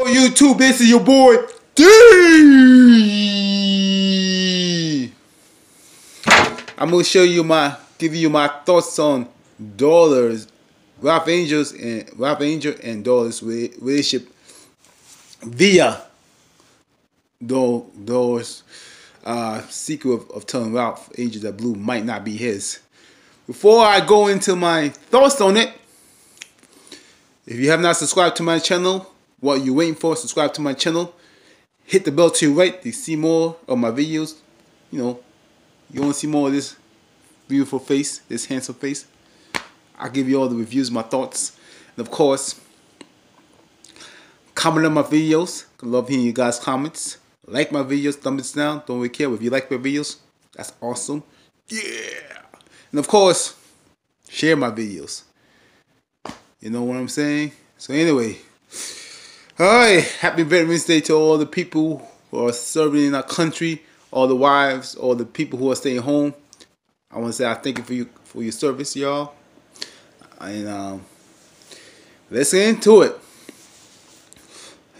YouTube, this is your boy D. I'm gonna show you my, give you my thoughts on Darla's, Ralph Angels and Ralph Angel and Darla's relationship via Darla's uh, secret of, of telling Ralph Angel that blue might not be his. Before I go into my thoughts on it, if you have not subscribed to my channel, what you waiting for? Subscribe to my channel. Hit the bell to your right to see more of my videos. You know, you want to see more of this beautiful face, this handsome face. I'll give you all the reviews, my thoughts. And of course, comment on my videos. I love hearing you guys' comments. Like my videos, thumbs down. Don't really care if you like my videos. That's awesome. Yeah. And of course, share my videos. You know what I'm saying? So anyway, hi, happy Veterans Day to all the people who are serving in our country, all the wives, all the people who are staying home. I want to say I thank you for you for your service, y'all. And um, let's get into it.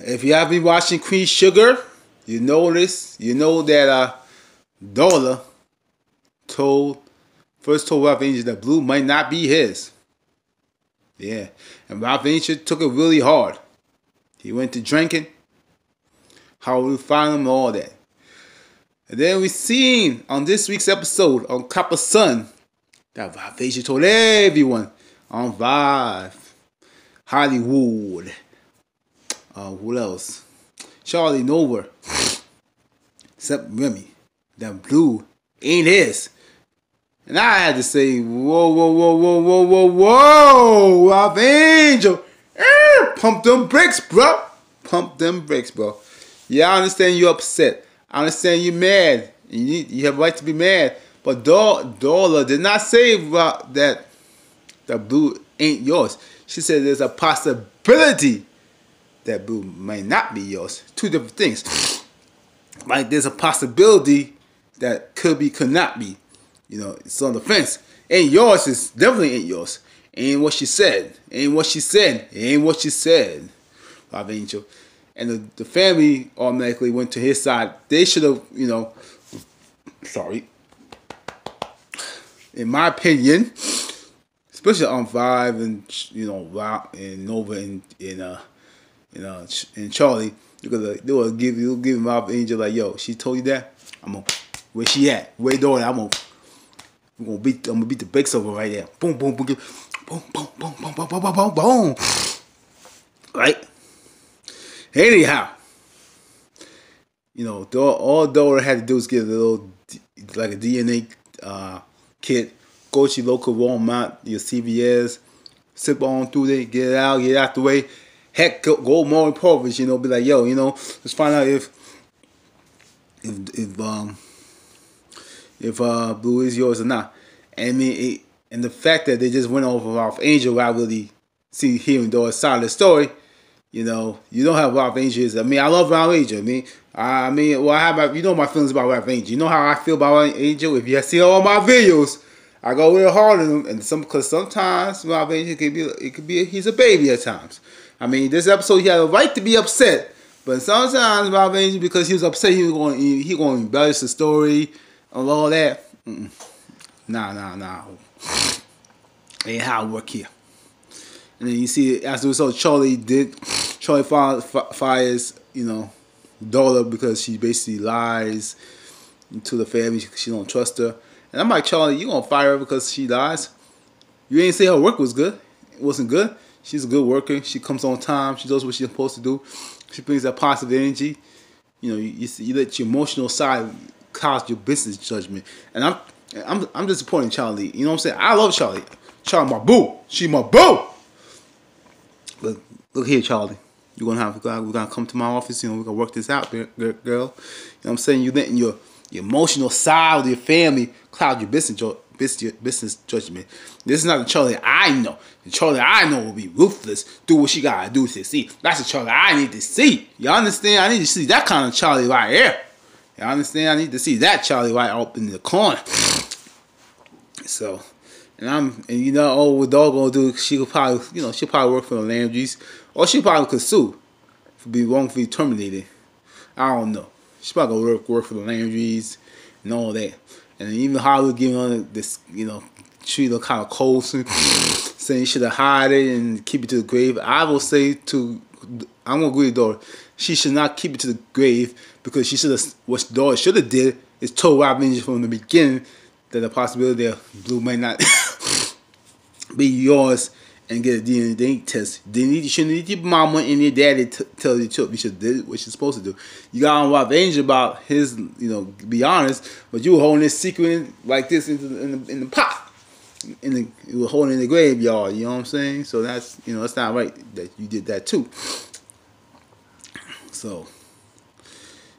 If you have been watching Queen Sugar, you notice, you know that uh, Darla told first told Ralph Angel that blue might not be his. Yeah. And Ralph Angel took it really hard. He went to drinking, how we find him, all that. And then we seen on this week's episode on Copper Sun that Ralph told everyone on Vive, Hollywood, uh, who else? Charley Nova, except Remy, that blue ain't his. And I had to say, whoa, whoa, whoa, whoa, whoa, whoa, whoa, Ralph Angel. Eh, pump them brakes, bro. Pump them brakes, bro. Yeah, I understand you're upset. I understand you're mad. You, need, you have a right to be mad. But Darla did not say that the blue ain't yours. She said there's a possibility that blue may not be yours. Two different things. Like there's a possibility that could be, could not be. You know, it's on the fence. Ain't yours is definitely ain't yours. Ain't what she said. Ain't what she said. Ain't what she said. Bob Angel. And the, the family automatically went to his side. They should have, you know, sorry. In my opinion, especially on Vive and you know Rock and Nova and and uh and uh and Charley, because they will give you give Ralph Angel like, yo, she told you that. I'm gonna where she at? Where doing? I'm gonna I'm gonna beat I'm gonna beat the brakes over right there. Boom, boom, boom, boom, boom, boom, boom, boom, boom, boom, boom, boom. Right? Anyhow, you know, all Darla had to do was get a little like a DNA uh, kit, go to your local Walmart, your CVS, sip on through there, get it out, get it out the way. Heck, go, go more impoverished, you know, be like, yo, you know, let's find out if if if um if uh, blue is yours or not. I mean, it, and the fact that they just went over Ralph Angel, I really see hearing side of the story. You know, you don't have Ralph Angel. I mean, I love Ralph Angel. I mean, I mean, well, I have you know my feelings about Ralph Angel. You know how I feel about Ralph Angel. If you see all my videos, I go real hard on him, and some because sometimes Ralph Angel can be it could be he's a baby at times. I mean, this episode he had a right to be upset, but sometimes Ralph Angel because he was upset, he was going he, he going to embellish the story and all that. Mm-mm. Nah, nah, nah. Ain't how it work here. And then you see, as a result, Charley did. Charley fires, you know, Darla because she basically lies to the family. She don't trust her. And I'm like, Charley, you gonna fire her because she lies? You ain't say her work was good. It wasn't good. She's a good worker. She comes on time. She does what she's supposed to do. She brings that positive energy. You know, you, you let your emotional side cause your business judgment. And I'm I'm I'm disappointed Charley. You know what I'm saying? I love Charley. Charley my boo. She my boo. But look here, Charley. You're gonna have we're gonna come to my office, you know, we're gonna work this out, girl. You know what I'm saying? You're letting your, your emotional side of your family cloud your business business business judgment. This is not the Charley I know. The Charley I know will be ruthless, do what she gotta do to see. That's the Charley I need to see. You understand? I need to see that kind of Charley right here. You understand? I need to see that Charley right up in the corner. So, and I'm, and you know, oh, what dog gonna do? She could probably, you know, she'll probably work for the Landry's, or she probably could sue. for being wrongfully terminated. I don't know. She probably go work work for the Landrys and all that. And even Hollywood giving her this, you know, treat her kind of cold, saying she should have hide it and keep it to the grave. I will say to, I'm gonna agree with Darla. She should not keep it to the grave because she should have. What Darla should have did is told Ralph Angel from the beginning that the possibility of Blue may not be yours and get a DNA test. Then you shouldn't need your mama and your daddy t- tell you truth. You should do what you're supposed to do. You got on Ralph Angel about his, you know, be honest, but you were holding this secret like this in the, in the, in the pot. In the, you were holding in the graveyard, you know what I'm saying? So that's, you know, it's not right that you did that too. So,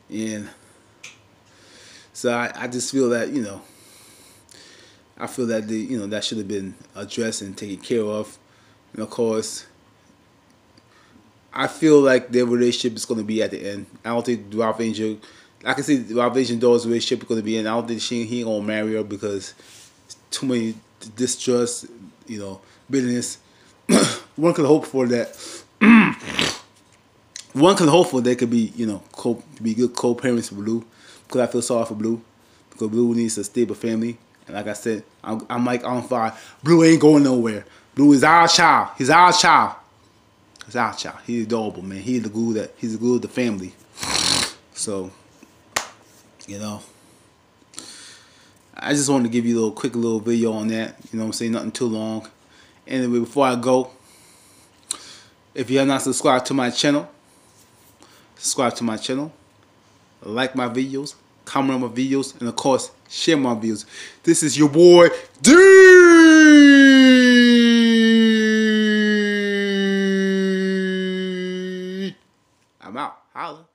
and so I, I just feel that, you know, I feel that the you know that should have been addressed and taken care of. And of course, I feel like their relationship is going to be at the end. I don't think Ralph Angel, I can see Ralph Angel Darla's relationship is going to be in. I don't think she he gonna marry her because too many distrust, you know, bitterness. One could hope for that. One can hope for they could be, you know, co be good co-parents for Blue. Because I feel sorry for Blue. Because Blue needs a stable family. Like I said, I'm, I'm like on fire. Blue ain't going nowhere. Blue is our child. He's our child. He's our child. He's adorable, man. He's the glue that he's the glue of the family. So, you know. I just wanted to give you a little quick little video on that. You know I'm saying? Nothing too long. Anyway, before I go, if you have not subscribed to my channel, subscribe to my channel, like my videos, comment on my videos, and of course, share my videos. This is your boy, D. I'm out. Holla.